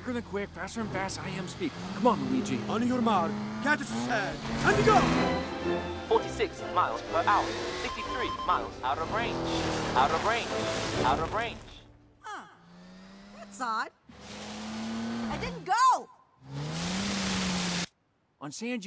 quick, faster and fast, I am speed. Come on, Luigi. On your mark, catch us sad, and go! 46 miles per hour. 63 miles out of range. Out of range. Out of range. Huh. That's odd. I didn't go! On sand,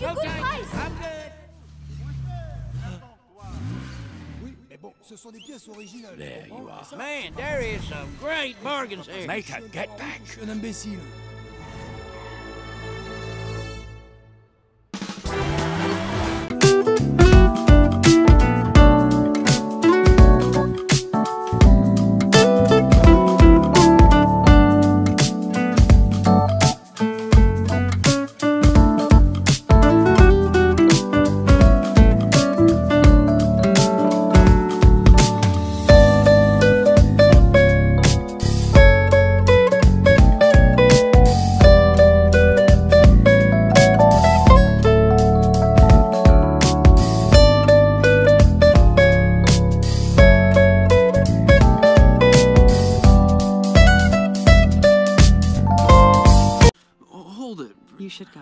one! I give good price! Oui, mais bon, ce sont des pièces originales. There you are. Man, there is some great bargains here. make a get back. Je suis un imbécile. Hold it. You should go.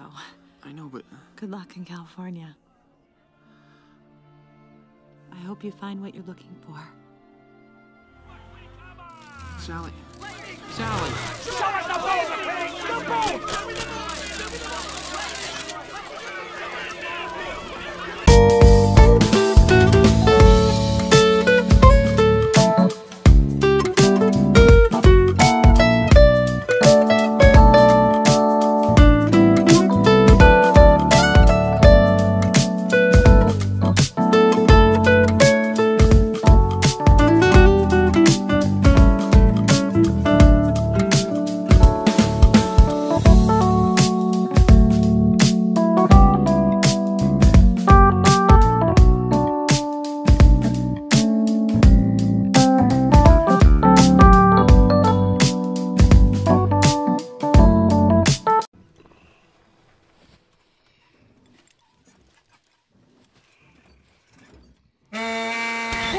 I know, but uh, Good luck in California. I hope you find what you're looking for. Sally. Sally. Then took the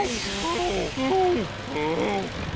Oh, oh, oh.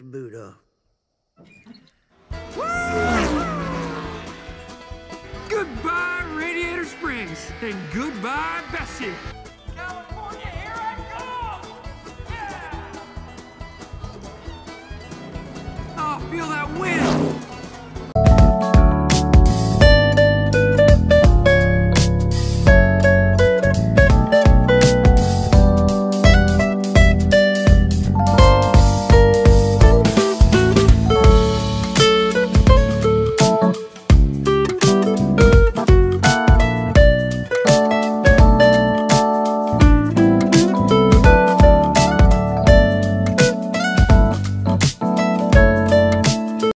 Boot off. Goodbye, Radiator Springs, and goodbye, Bessie. California, here I come! Oh, feel that wind.